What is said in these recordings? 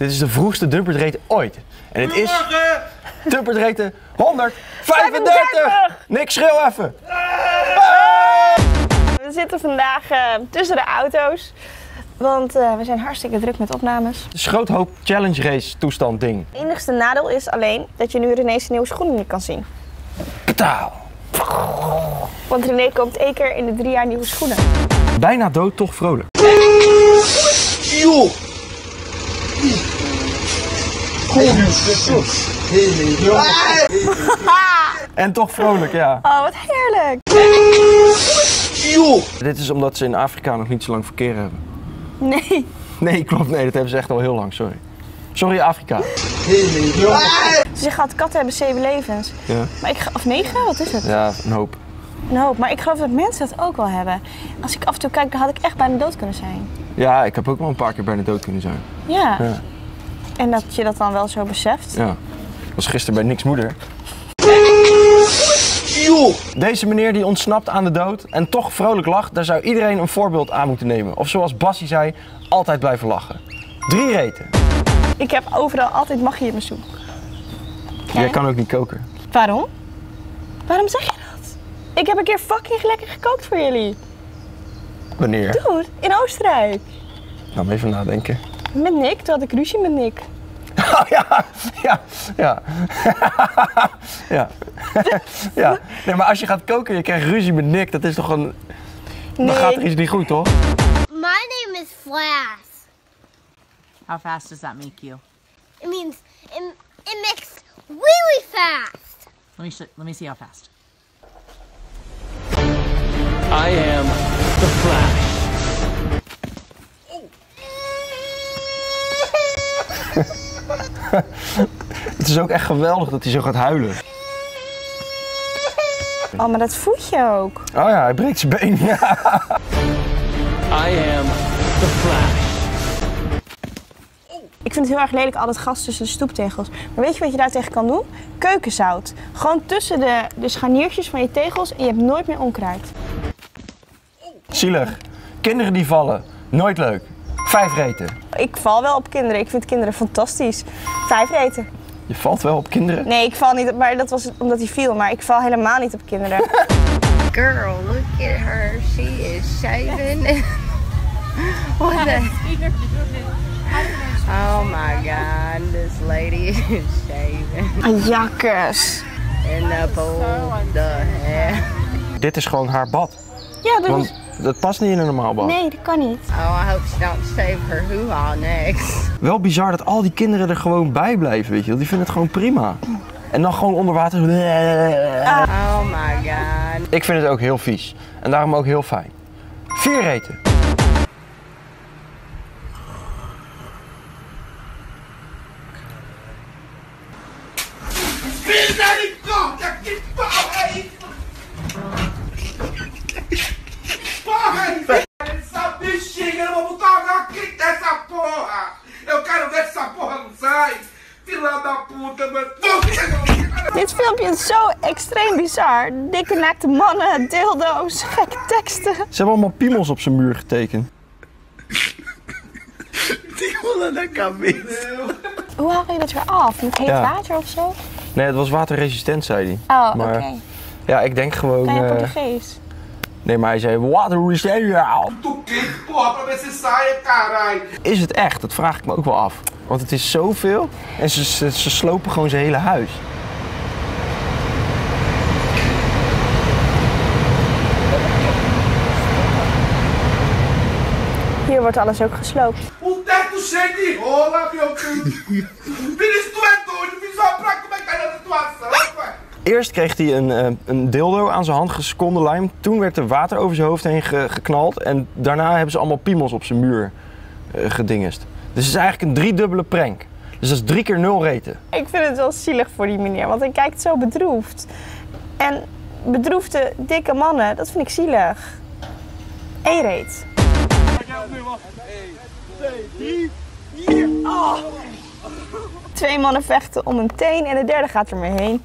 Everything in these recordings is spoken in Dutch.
Dit is de vroegste dumpertrate ooit. En het is dumpertrate 135. Niks schreeuw even. We zitten vandaag eh, tussen de auto's. Want eh, we zijn hartstikke druk met opnames. Het is een groot hoop challenge race toestand ding. Het enigste nadeel is alleen dat je nu René's nieuwe schoenen niet kan zien. Petaal. Want René koopt één keer in de drie jaar nieuwe schoenen. Bijna dood, toch vrolijk. En toch vrolijk, ja. Oh, wat heerlijk! Dit is omdat ze in Afrika nog niet zo lang verkeer hebben. Nee. Nee, klopt. Nee, dat hebben ze echt al heel lang. Sorry. Sorry, Afrika. Ze zeggen altijd katten hebben zeven levens. Ja, Maar ik, of negen? Wat is het? ja een hoop. Een hoop. Maar ik geloof dat mensen dat ook wel hebben. Als ik af en toe kijk, dan had ik echt bijna dood kunnen zijn. Ja, ik heb ook wel een paar keer bijna dood kunnen zijn. Ja. Ja. En dat je dat dan wel zo beseft. Ja. Was gisteren bij Niks Moeder. Deze meneer die ontsnapt aan de dood en toch vrolijk lacht, daar zou iedereen een voorbeeld aan moeten nemen. Of zoals Bassie zei, altijd blijven lachen. Drie reten. Ik heb overal altijd magie in mijn soep. Jij kan ook niet koken. Waarom? Waarom zeg je dat? Ik heb een keer fucking lekker gekookt voor jullie. Wanneer? Dude, in Oostenrijk. Nou, even nadenken. Met Nick, toen had ik ruzie met Nick. Oh ja, ja, ja. ja. ja. Nee, maar als je gaat koken en je krijgt ruzie met Nick, dat is toch een... Dan Nee. gaat er iets niet goed, toch? My name is Flash. How fast does that make you? It means it, it makes really fast. Let me let me see how fast. I am Het is ook echt geweldig dat hij zo gaat huilen. Oh, maar dat voetje ook. Oh ja, hij breekt zijn been. Ja. I am the Flash. Ik vind het heel erg lelijk, al dat gas tussen de stoeptegels. Maar weet je wat je daar tegen kan doen? Keukenzout. Gewoon tussen de, de scharniertjes van je tegels en je hebt nooit meer onkruid. Zielig. Kinderen die vallen. Nooit leuk. Vijf reten. Ik val wel op kinderen. Ik vind kinderen fantastisch. Vijf reten. Je valt wel op kinderen. Nee, ik val niet, maar dat was omdat hij viel. Maar ik val helemaal niet op kinderen. Girl, look at her. She is shaving. what the? Oh my god, this lady is shaving. Jakkes. In the pool, the hair. Dit is gewoon haar bad. Ja, dat Want is... dat past niet in een normaal bad. Nee, dat kan niet. Oh, I hope she don't shave her hoo-ha next. Wel bizar dat al die kinderen er gewoon bij blijven, weet je wel. Die vinden het gewoon prima. En dan gewoon onder water. Oh my god. Ik vind het ook heel vies. En daarom ook heel fijn. Vier Essa bexiga, eu vou botar uma aqui dessa porra! Eu quero ver se essa porra não sai! Filha da puta, mas. Dit filmpje is zo extreem bizar. Dikke naakte mannen, dildo's, gekke teksten. Ze hebben allemaal piemels op zijn muur getekend. Hoe haal je dat weer af? Met heet Ja. water of zo? Nee, het was waterresistent, zei hij. Oh, Maar- oké. Ja, ik denk gewoon... Kan je eh, Portugees? Nee, maar hij zei waterresistent. Tu quente, porra, pra ver se sai, caralho! Is het echt? Dat vraag ik me ook wel af. Want het is zoveel. En ze, ze, ze slopen gewoon zijn hele huis. Hier wordt alles ook gesloopt. O teto cheio de rola, meu filho! Vinícius, tu é doido, me só pra como é que é a situação! Eerst kreeg hij een, eh, een dildo aan zijn hand geskonde lijm. Toen werd er water over zijn hoofd heen ge- geknald. En daarna hebben ze allemaal piemels op zijn muur eh, gedingest. Dus het is eigenlijk een driedubbele prank. Dus dat is drie keer nul reten. Ik vind het wel zielig voor die meneer, want hij kijkt zo bedroefd. En bedroefde, dikke mannen, dat vind ik zielig. Eén reet. Twee mannen vechten om een teen en de derde gaat er mee heen.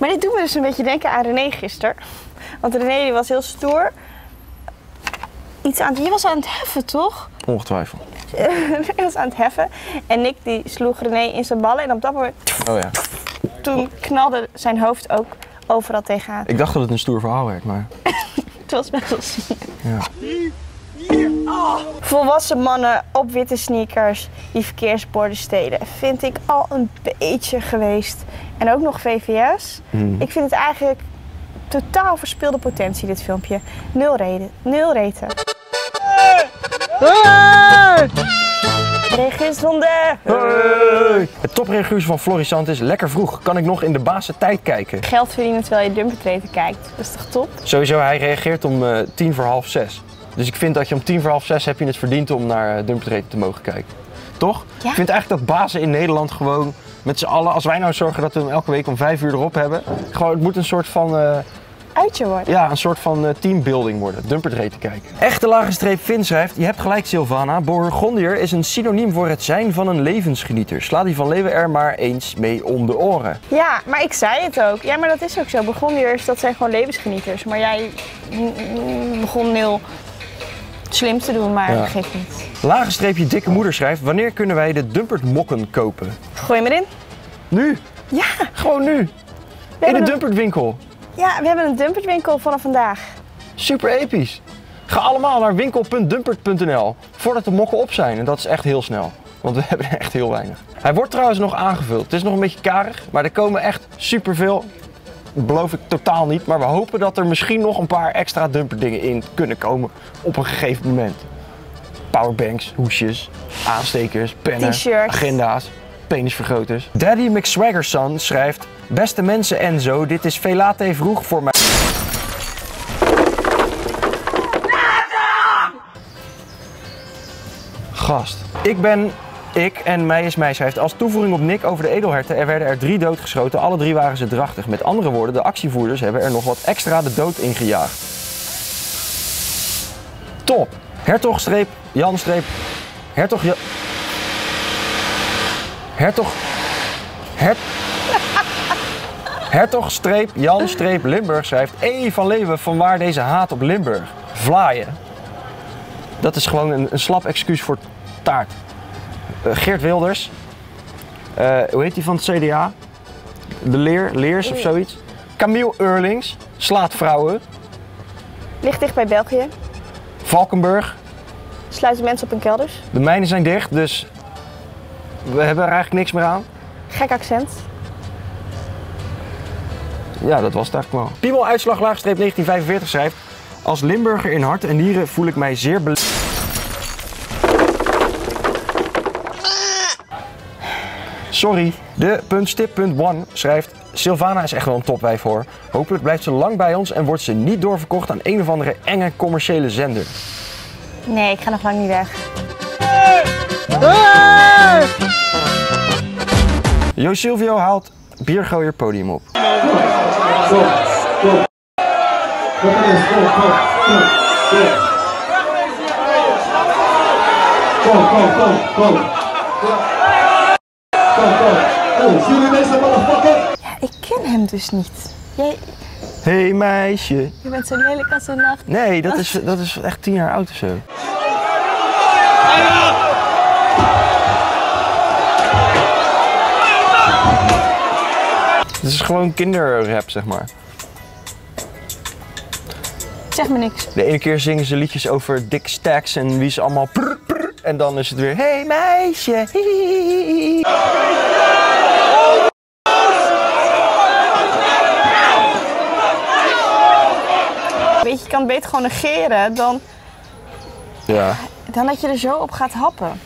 Maar dit doet me dus een beetje denken aan René gisteren. Want René die was heel stoer. iets aan het... Je was aan het heffen, toch? Ongetwijfeld. Je was aan het heffen. En Nick die sloeg René in zijn ballen. En op dat moment, Oh ja. toen knalde zijn hoofd ook overal tegenaan. Ik dacht dat het een stoer verhaal werd, maar... Het was best wel ziek. Ja. Volwassen mannen op witte sneakers die verkeersborden stelen. Vind ik al een beetje geweest. En ook nog VVS. Ik vind het eigenlijk totaal verspilde potentie, dit filmpje. Nul reden. Nul reten. Regisronde! Hey! Het topreaguur van Florissant is lekker vroeg. Kan ik nog in de bazen tijd kijken? Geld verdienen terwijl je dumpertreten kijkt. Dat is toch top? Sowieso, hij reageert om eh, tien voor half zes. Dus ik vind dat je om tien voor half zes heb je het verdiend om naar uh, Dumpertreten te mogen kijken. Toch? Ja. Ik vind eigenlijk dat bazen in Nederland gewoon met z'n allen, als wij nou zorgen dat we hem elke week om vijf uur erop hebben, gewoon, het moet een soort van, eh, Uitje worden. ja, een soort van eh, teambuilding worden. Dumpertreten kijken. Echte lage streep Vin schrijft, je hebt gelijk Sylvana, Bourgondier is een synoniem voor het zijn van een levensgenieter. Sla die van Leeuwen er maar eens mee om de oren. Ja, maar ik zei het ook. Ja, maar dat is ook zo. Begonniers, dat zijn gewoon levensgenieters. Maar jij mm, mm, begon heel slim te doen, maar dat geeft niet. Lage streepje dikke moeder schrijft, wanneer kunnen wij de Dumpert mokken kopen? Gooi hem erin. Nu! Ja, Gewoon nu! we In de hebben, een, Dumpert winkel. ja, we hebben een dumpertwinkel vanaf vandaag. Super episch. Ga allemaal naar winkel.dumpert.nl voordat de mokken op zijn. En dat is echt heel snel. Want we hebben er echt heel weinig. Hij wordt trouwens nog aangevuld. Het is nog een beetje karig, maar er komen echt superveel. Beloof ik totaal niet. Maar we hopen dat er misschien nog een paar extra dumperdingen in kunnen komen op een gegeven moment. Powerbanks, hoesjes, aanstekers, pennen, agenda's, penisvergroters. Daddy McSwaggerson schrijft... Beste mensen en zo, dit is veel vroeg voor mij. Gast. Ik ben ik en mij mij schrijft. Als toevoeging op Nick over de edelherten, er werden er drie doodgeschoten. Alle drie waren ze drachtig. Met andere woorden, de actievoerders hebben er nog wat extra de dood in gejaagd. Top. Hertog streep, Jan streep, Hertog Ja- Hertog... Her... Hertog streep, Jan streep, Limburg schrijft. E van Leeuwen, van waar deze haat op Limburg? Vlaaien. Dat is gewoon een, een slap excuus voor taart. Eh, Geert Wilders. Eh, hoe heet die van het CDA? De Leer, Leers of zoiets. Camille Eurlings. Slaat vrouwen. Ligt dicht bij België. Valkenburg. Sluiten mensen op hun kelders. De mijnen zijn dicht, dus we hebben er eigenlijk niks meer aan. Gek accent. Ja, dat was het eigenlijk wel. Piemel uitslag laagstreep 1945 schrijft. Als Limburger in hart en nieren voel ik mij zeer bele... Sorry. De punt stip punt one schrijft. Sylvana is echt wel een topwijf hoor. Hopelijk blijft ze lang bij ons en wordt ze niet doorverkocht aan een of andere enge commerciële zender. Nee, ik ga nog lang niet weg. Jo Silvio haalt biergooier podium op. Ja, ik ken hem dus niet. Jij, Hey meisje. je bent zo lelijk als een nacht. Nee, dat is, dat is echt tien jaar oud of zo. Het is gewoon kinderrap, zeg maar. Zeg me niks. De ene keer zingen ze liedjes over Dick Stacks en wie ze allemaal prr, prr, En dan is het weer, hey meisje. Weet je, je kan het beter gewoon negeren dan, Ja. dan dat je er zo op gaat happen.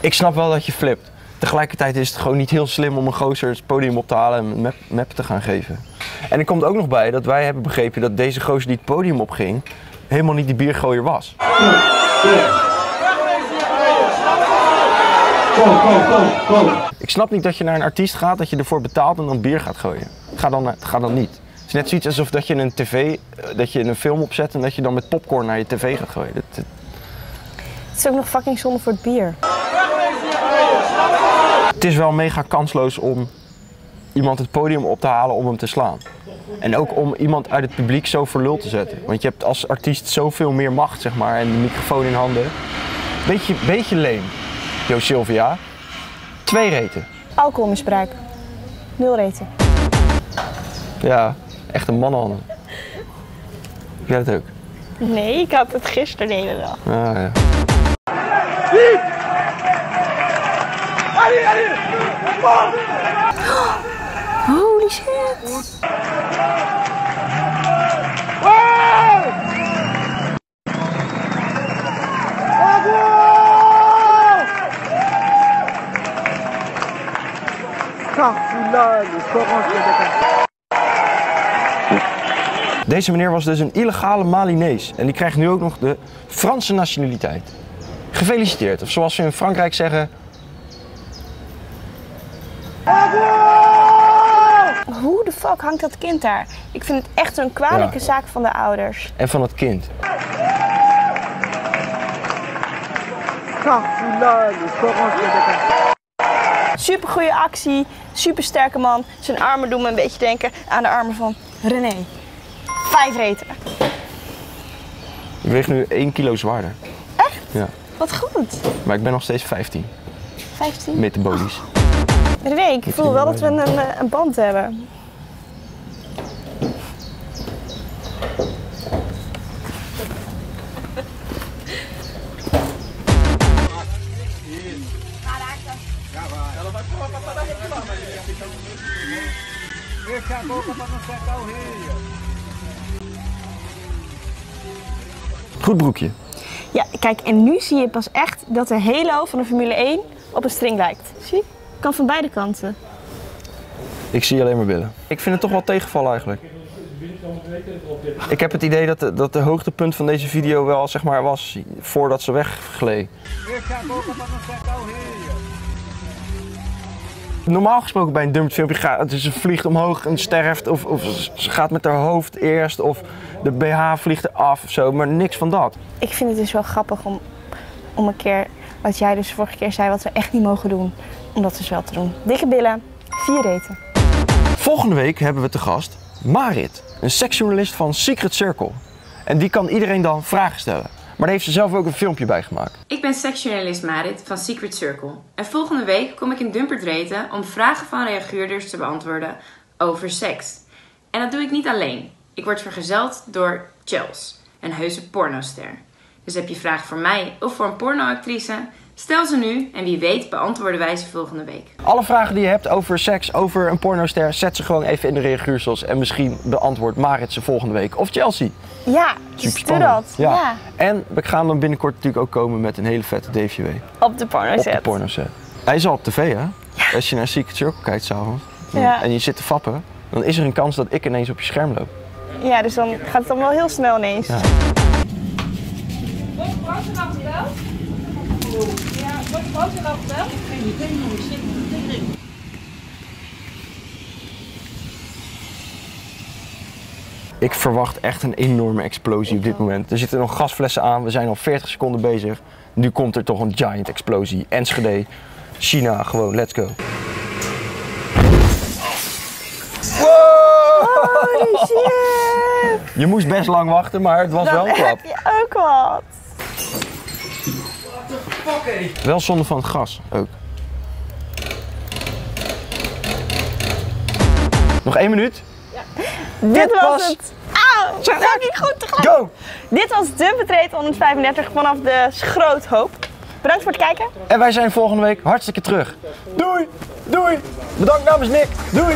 Ik snap wel dat je flipt. Tegelijkertijd is het gewoon niet heel slim om een gozer het podium op te halen en een map, map te gaan geven. En er komt ook nog bij dat wij hebben begrepen dat deze gozer die het podium opging, helemaal niet die biergooier was. Ik snap niet dat je naar een artiest gaat, dat je ervoor betaalt en dan bier gaat gooien. Ga dan, ga dan niet. Het is net zoiets alsof dat je een tv, eh, dat je een film opzet en dat je dan met popcorn naar je tv gaat gooien. Dat, dat- Het is ook nog fucking zonde voor het bier. het is wel mega kansloos om iemand het podium op te halen om hem te slaan. En ook om iemand uit het publiek zo voor lul te zetten. Want je hebt als artiest zoveel meer macht, zeg maar, en de microfoon in handen. Beetje, beetje leem, Jo Sylvia. Twee reten. Alcoholmisbruik. Nul reten. Ja, echt een mannenhanden. Heb jij dat ook? Nee, ik had het gisteren de hele dag. Ah, ja. Holy shit. Deze meneer was dus een illegale Malinees en die krijgt nu ook nog de Franse nationaliteit. Gefeliciteerd, of zoals ze in Frankrijk zeggen, Hoe de fuck hangt dat kind daar? Ik vind het echt een kwalijke Ja. zaak van de ouders. en van het kind. Super goede actie, super sterke man. Zijn armen doen me een beetje denken aan de armen van René. Vijf reten. Ik weeg nu 1 kilo zwaarder. Echt? Ja, Wat goed. maar ik ben nog steeds 15, 15. metabolisch. René, ik voel wel dat we een, eh, een band hebben. Goed broekje. Ja, kijk, en nu zie je pas echt dat de halo van de Formule 1 op een string lijkt. Zie? Kan van beide kanten. Ik zie alleen maar billen. Ik vind het toch wel tegenvallen eigenlijk. Ik heb het idee dat de, dat de hoogtepunt van deze video wel zeg maar, was voordat ze weggleed. Normaal gesproken bij een dumped filmpje gaat ze vliegt omhoog en sterft of, of ze gaat met haar hoofd eerst of de BH vliegt eraf of zo, maar niks van dat. Ik vind het dus wel grappig om, om een keer, wat jij dus vorige keer zei, wat we echt niet mogen doen, om dat dus wel te doen. Dikke billen, vier reten. Volgende week hebben we te gast Marit, een seksjournalist van Secret Circle. En die kan iedereen dan vragen stellen. Maar daar heeft ze zelf ook een filmpje bij gemaakt. Ik ben seksjournalist Marit van Secret Circle. En volgende week kom ik in Dumpert om vragen van reageerders te beantwoorden over seks. En dat doe ik niet alleen. Ik word vergezeld door Chels, een heuse pornoster. Dus heb je vragen voor mij of voor een pornoactrice? Stel ze nu en wie weet beantwoorden wij ze volgende week. Alle vragen die je hebt over seks, over een pornoster, zet ze gewoon even in de reaguursels. En misschien beantwoordt Marit ze volgende week. Of Chelsea. Ja, Super dus doe dat. Ja. En we gaan dan binnenkort natuurlijk ook komen met een hele vette DVW. Op de porno Op de set. porno set. Hij is al op tv hè? Als je naar Secret Circle kijkt s'avonds. Ja. En je zit te fappen. Dan is er een kans dat ik ineens op je scherm loop. Ja, dus dan gaat het dan wel heel snel ineens. Ja. Ik verwacht echt een enorme explosie op dit moment. Er zitten nog gasflessen aan, we zijn al 40 seconden bezig. Nu komt er toch een giant explosie. Enschede, China, gewoon, let's go. Holy shit! Je moest best lang wachten, maar het was wel een klap. heb je ook wat. Wel zonde van het gas ook. Nog één minuut. Dit was was- het. Auw, zeg ik niet goed tegelijk. Go! Dit was de betreed 135 vanaf de Schroothoop. Bedankt voor het kijken. En wij zijn volgende week hartstikke terug. Doei! Doei! Bedankt namens Nick. Doei!